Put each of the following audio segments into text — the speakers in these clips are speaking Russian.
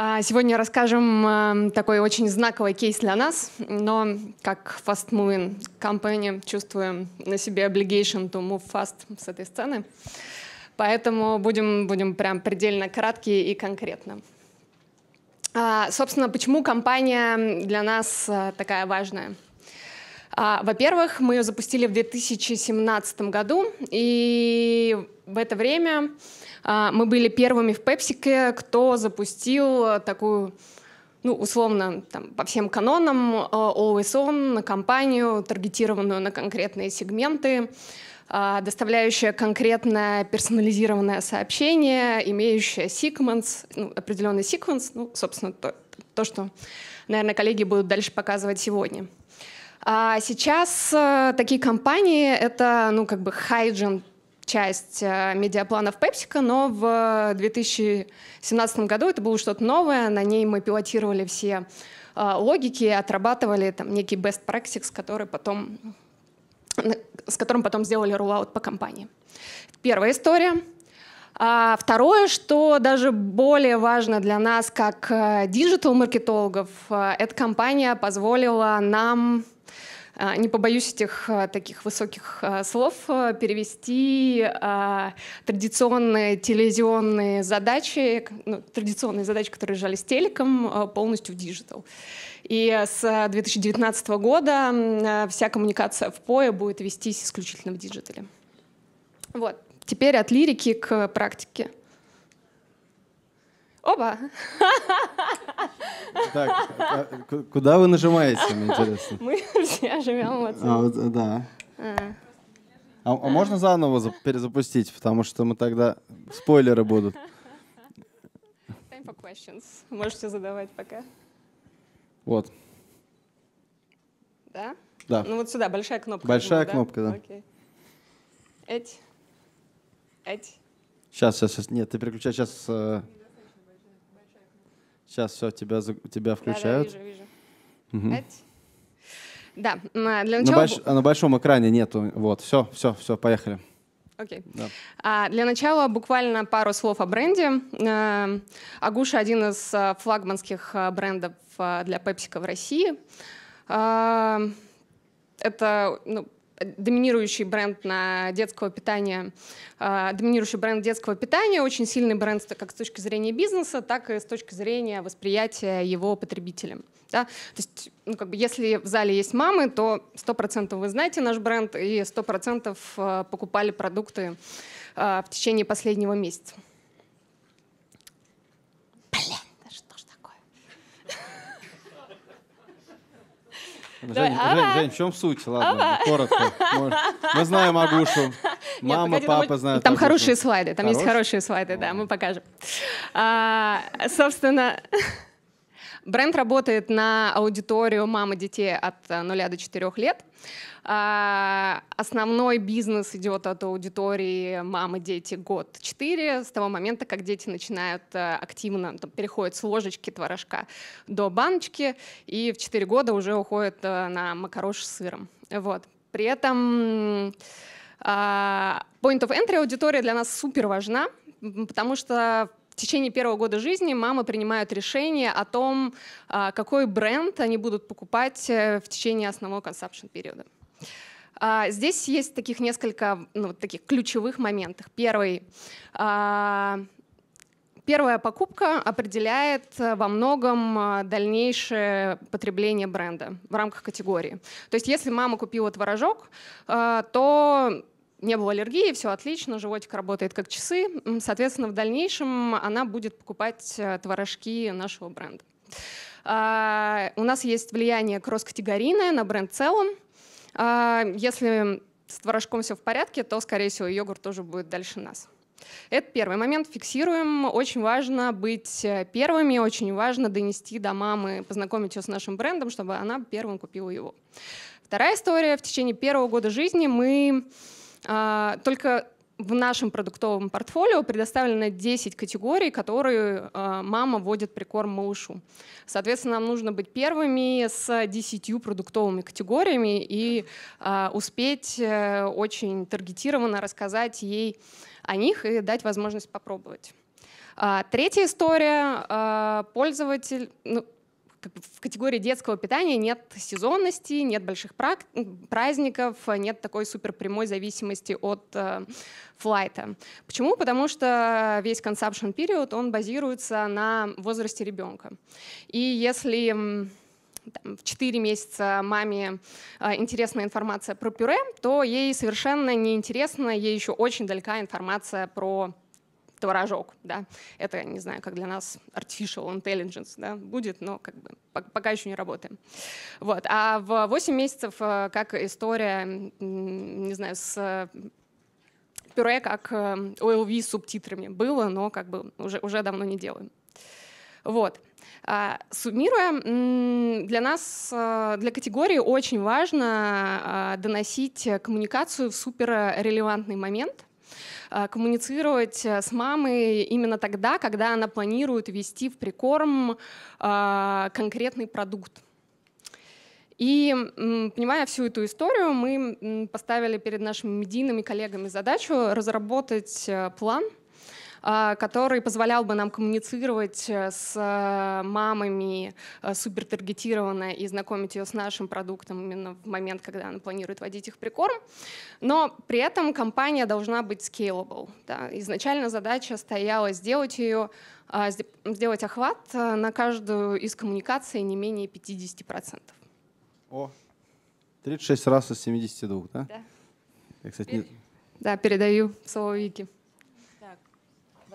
А, сегодня расскажем э, такой очень знаковый кейс для нас, но как fast moving company чувствуем на себе obligation to move fast с этой сцены. Поэтому будем, будем прям предельно краткие и конкретно. А, собственно, почему компания для нас э, такая важная? А, во-первых, мы ее запустили в 2017 году, и в это время а, мы были первыми в Пепсике, кто запустил такую ну, условно, там, по всем канонам, э, Always On, компанию, таргетированную на конкретные сегменты, а, доставляющая конкретное персонализированное сообщение, имеющее секвенс, ну, определенный секвенс, ну, собственно, то, то, что, наверное, коллеги будут дальше показывать сегодня. А сейчас э, такие компании — это, ну, как бы хайджин часть э, медиапланов Пепсика, но в 2017 году это было что-то новое, на ней мы пилотировали все э, логики, отрабатывали там некий best practice, который потом, с которым потом сделали рулаут по компании. Первая история. А второе, что даже более важно для нас как диджитал-маркетологов, эта компания позволила нам не побоюсь этих а, таких высоких а, слов, перевести традиционные телевизионные задачи, ну, традиционные задачи, которые лежали с телеком, полностью в digital. И с 2019 года вся коммуникация в POE будет вестись исключительно в диджитале. Вот. Теперь от лирики к практике. Оба! Так, а, куда вы нажимаете, мне интересно? Мы все живем вот. А, вот да. А. А, а можно заново перезапустить, потому что мы тогда спойлеры будут. Time for questions. Можете задавать пока. Вот. Да? Да. Ну вот сюда большая кнопка. Большая жму, кнопка, да. Окей. Эть. Эть. Сейчас, сейчас, сейчас. Нет, ты переключай сейчас. Э, Сейчас все, тебя, тебя включают. Да, да, вижу, вижу. Угу. Да, для начала... На, больш... на большом экране нету. Вот, все, все, все, поехали. Окей. Okay. Да. А, для начала буквально пару слов о бренде. Э, Агуша один из флагманских брендов для Пепсика в России. Это ну, доминирующий бренд на детского питания, э, доминирующий бренд детского питания, очень сильный бренд как с точки зрения бизнеса, так и с точки зрения восприятия его потребителям. Да? То есть, ну, как бы, если в зале есть мамы, то 100% вы знаете наш бренд и 100% э, покупали продукты э, в течение последнего месяца. Жень, Жень, Жень, в чем суть? Ладно, коротко. Мы знаем Агушу. Мама, папа знают Там хорошие слайды, там есть хорошие слайды, да, мы покажем. А, собственно, бренд работает на аудиторию мамы детей от 0 до 4 лет. А, основной бизнес идет от аудитории мамы, дети год-4, с того момента, как дети начинают э, активно, там, переходят с ложечки творожка до баночки, и в 4 года уже уходят э, на макарош с сыром. Вот. При этом а, point of entry аудитория для нас супер важна, потому что течение первого года жизни мамы принимают решение о том, а, какой бренд они будут покупать э, в течение основного consumption периода. А, здесь есть таких несколько ну, таких ключевых моментов. Первый а, Первая покупка определяет во многом а, дальнейшее потребление бренда в рамках категории. То есть если мама купила творожок, то не было аллергии, все отлично, животик работает как часы. Соответственно, в дальнейшем она будет покупать э, творожки нашего бренда. У нас есть влияние кросс-категорийное на бренд в целом. А, если с творожком все в порядке, то, скорее всего, йогурт тоже будет дальше нас. Это первый момент. Фиксируем. Очень важно быть э, первыми, очень важно донести до мамы, познакомить ее с нашим брендом, чтобы она первым купила его. Вторая история. В течение первого года жизни мы а, только в нашем продуктовом портфолио предоставлено 10 категорий, которые э, мама вводит прикорм малышу. Соответственно, нам нужно быть первыми с 10 продуктовыми категориями и э, успеть э, очень таргетированно рассказать ей о них и дать возможность попробовать. А, третья история. А, пользователь, ну, в категории детского питания нет сезонности, нет больших праздников, нет такой супер прямой зависимости от э, флайта. Почему? Потому что весь consumption период, он базируется на возрасте ребенка. И если там, в 4 месяца маме э, интересна информация про пюре, то ей совершенно неинтересна, ей еще очень далека информация про творожок, да, это, не знаю, как для нас artificial intelligence, да, будет, но как бы пока еще не работаем. Вот, а в 8 месяцев, э, как история, не знаю, с пюре, как OLV э, с субтитрами было, но как бы уже, уже давно не делаем. Вот. А, суммируя, для нас, э, для категории очень важно доносить коммуникацию в суперрелевантный момент, Э, коммуницировать э, с мамой именно тогда, когда она планирует ввести в прикорм э, конкретный продукт. И понимая всю эту историю, мы поставили перед нашими медийными коллегами задачу разработать план, который позволял бы нам коммуницировать э, с э, мамами э, супер таргетированно и знакомить ее с нашим продуктом именно в момент, когда она планирует вводить их прикорм. Но при этом компания должна быть scalable. Да. Изначально задача стояла сделать ее а, сделать охват на каждую из коммуникаций не менее 50%. О, 36 раз из 72, да? Да. Я, кстати, не... Да, передаю слово Вике.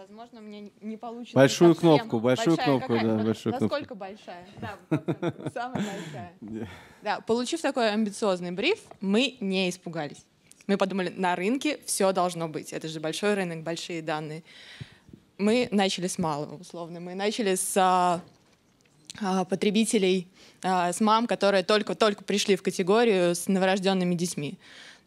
Возможно, мне не получится. Большую совсем. кнопку, большую большая кнопку, какая? да, большую Насколько кнопку. большая? Да, самая большая. Да, получив такой амбициозный бриф, мы не испугались. Мы подумали, на рынке все должно быть. Это же большой рынок, большие данные. Мы начали с малого, условно. Мы начали с а, а, потребителей, а, с мам, которые только-только пришли в категорию с новорожденными детьми.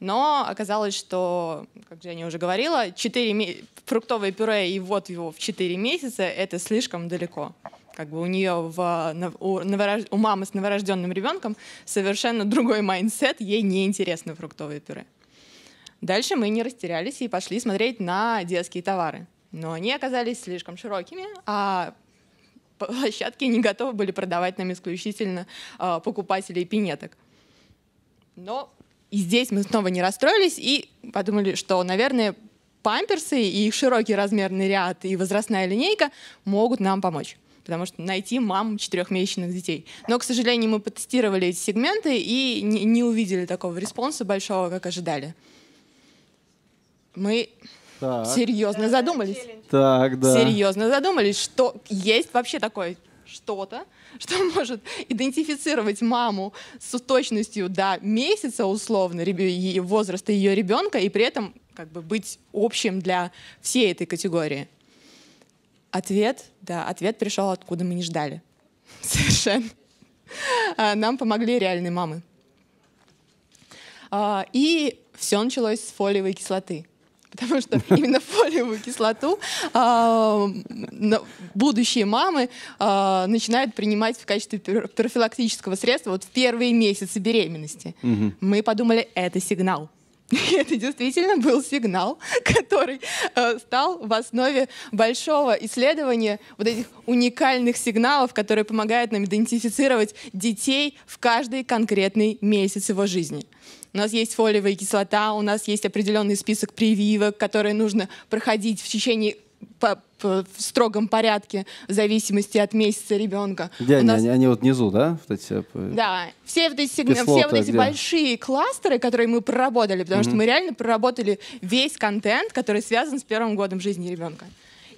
Но оказалось, что, как Женя уже говорила, 4 фруктовое пюре и вот его в 4 месяца — это слишком далеко. Как бы у нее в, у, у мамы с новорожденным ребенком совершенно другой mindset, ей неинтересно фруктовое пюре. Дальше мы не растерялись и пошли смотреть на детские товары. Но они оказались слишком широкими, а площадки не готовы были продавать нам исключительно э, покупателей пинеток. Но и здесь мы снова не расстроились и подумали, что, наверное, памперсы и их широкий размерный ряд и возрастная линейка могут нам помочь потому что найти мам четырехмесячных детей. Но, к сожалению, мы потестировали эти сегменты и не, не увидели такого респонса большого, как ожидали. Мы так. серьезно задумались. Так, да. Серьезно задумались, что есть вообще такое что-то, что может идентифицировать маму с точностью до месяца условно возраста ее ребенка и при этом как бы быть общим для всей этой категории. Ответ, да, ответ пришел, откуда мы не ждали. Совершенно. А, нам помогли реальные мамы. А, и все началось с фолиевой кислоты потому что именно фолиевую кислоту а, будущие мамы а, начинают принимать в качестве профилактического средства вот в первые месяцы беременности. Мы подумали, это сигнал. И это действительно был сигнал, который э, стал в основе большого исследования вот этих уникальных сигналов, которые помогают нам идентифицировать детей в каждый конкретный месяц его жизни. У нас есть фолиевая кислота, у нас есть определенный список прививок, которые нужно проходить в течение по, по, в строгом порядке в зависимости от месяца ребенка. Где они, нас... они? Они вот внизу, да? Вот эти, э, да, все вот эти, сегмент, все вот эти большие кластеры, которые мы проработали, потому угу. что мы реально проработали весь контент, который связан с первым годом жизни ребенка.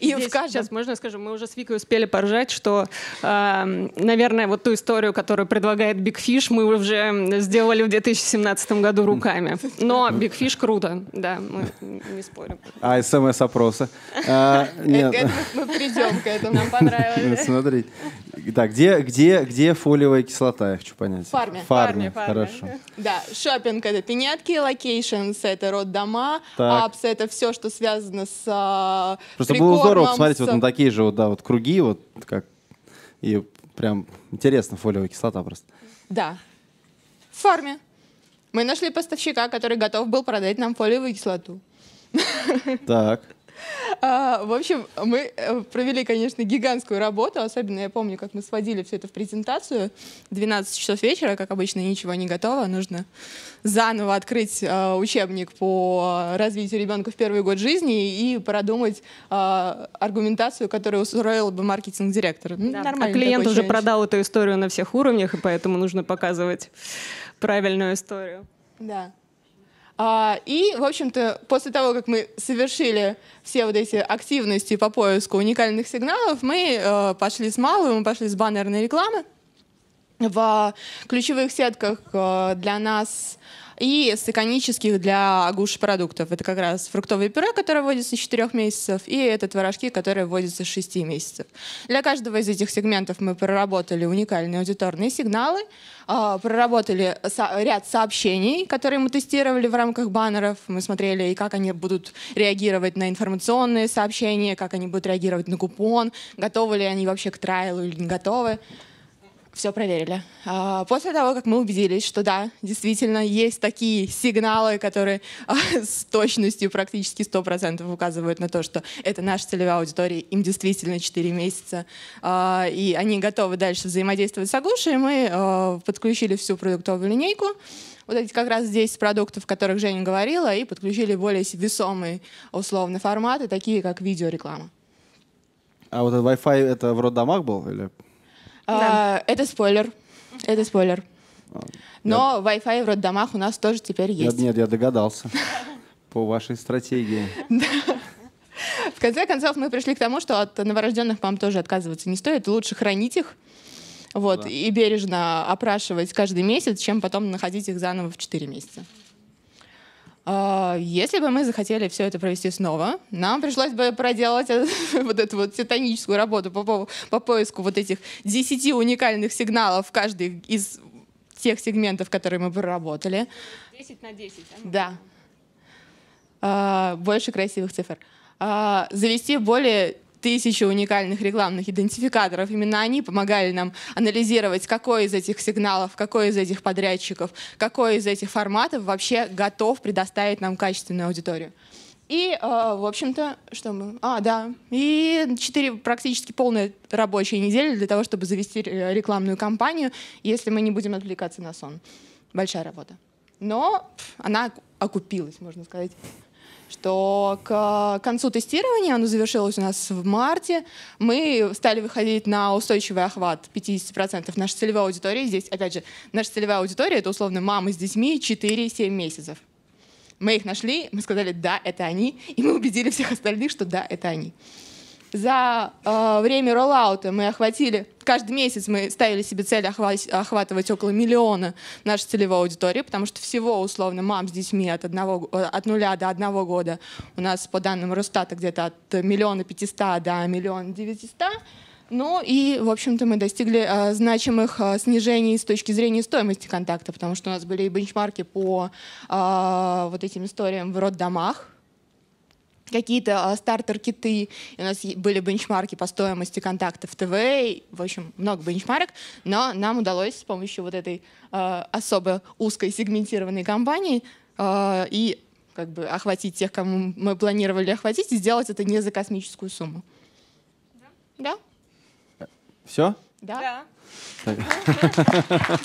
И Здесь, в каждом... Сейчас можно скажу, мы уже с Викой успели поржать, что, э, наверное, вот ту историю, которую предлагает Big Fish, мы уже сделали в 2017 году руками. Но Big Fish круто, да, мы не спорим. А смс-опросы? А, нет. Мы придем к этому. Нам понравилось. Смотрите. Так, где, где, где фолиевая кислота, я хочу понять. Фарме. Фарме, хорошо. Да, шопинг — это пинетки, locations — это роддома, apps — это все, что связано с а, Просто было здорово посмотреть вот на такие же вот, да, вот круги, вот как, и прям интересно фолиевая кислота просто. Да. В фарме. Мы нашли поставщика, который готов был продать нам фолиевую кислоту. Так. А, в общем, мы э, провели, конечно, гигантскую работу. Особенно я помню, как мы сводили все это в презентацию. 12 часов вечера, как обычно, ничего не готово. Нужно заново открыть э, учебник по развитию ребенка в первый год жизни и продумать э, аргументацию, которую устроил бы маркетинг-директор. Ну, да. А клиент уже продал эту историю на всех уровнях, и поэтому нужно показывать правильную историю. Да. А, и, в общем-то, после того, как мы совершили все вот эти активности по поиску уникальных сигналов, мы э, пошли с малого, мы пошли с баннерной рекламы. В ключевых сетках э, для нас и с иконических для агуш продуктов. Это как раз фруктовое пюре, которое вводится с 4 месяцев, и это творожки, которые вводятся с 6 месяцев. Для каждого из этих сегментов мы проработали уникальные аудиторные сигналы, а, проработали ряд сообщений, которые мы тестировали в рамках баннеров. Мы смотрели, как они будут реагировать на информационные сообщения, как они будут реагировать на купон, готовы ли они вообще к трайлу или не готовы все проверили. А, после того, как мы убедились, что да, действительно есть такие сигналы, которые а, с точностью практически 100% указывают на то, что это наша целевая аудитория, им действительно 4 месяца, а, и они готовы дальше взаимодействовать с Агушей, мы подключили всю продуктовую линейку, вот эти как раз 10 продуктов, о которых Женя говорила, и подключили более весомые условные форматы, такие как видеореклама. А вот этот Wi-Fi это в роддомах был? Или да. это спойлер. Это спойлер. А, Но я... Wi-Fi в роддомах у нас тоже теперь есть. Нет, нет, я догадался. По вашей стратегии. В конце концов, мы пришли к тому, что от новорожденных мам тоже отказываться не стоит. Лучше хранить их вот, и бережно опрашивать каждый месяц, чем потом находить их заново в 4 месяца. А, если бы мы захотели все это провести снова, нам пришлось бы проделать вот эту вот титаническую работу по, по поиску вот этих 10 уникальных сигналов в каждый из тех сегментов, которые мы проработали. 10 на 10. А? Да. А, больше красивых цифр. Завести более тысячи уникальных рекламных идентификаторов. Именно они помогали нам анализировать, какой из этих сигналов, какой из этих подрядчиков, какой из этих форматов вообще готов предоставить нам качественную аудиторию. И, э, в общем-то, что мы... А, да. И четыре практически полные рабочие недели для того, чтобы завести рекламную кампанию, если мы не будем отвлекаться на сон. Большая работа. Но она окупилась, можно сказать что к концу тестирования, оно завершилось у нас в марте, мы стали выходить на устойчивый охват 50% нашей целевой аудитории. Здесь, опять же, наша целевая аудитория — это условно мамы с детьми 4-7 месяцев. Мы их нашли, мы сказали, да, это они, и мы убедили всех остальных, что да, это они. За э, время роллаута мы охватили, каждый месяц мы ставили себе цель охват, охватывать около миллиона нашей целевой аудитории, потому что всего условно мам с детьми от, одного, э, от нуля до одного года у нас по данным Росстата где-то от миллиона пятиста до миллиона девятиста. Ну и, в общем-то, мы достигли э, значимых э, снижений с точки зрения стоимости контакта, потому что у нас были и бенчмарки по э, вот этим историям в роддомах, какие-то а, стартер-киты, у нас были бенчмарки по стоимости контактов ТВ, в общем, много бенчмарок, но нам удалось с помощью вот этой э, особо узкой сегментированной кампании э, и как бы охватить тех, кому мы планировали охватить, и сделать это не за космическую сумму. Да? Все? Да. да.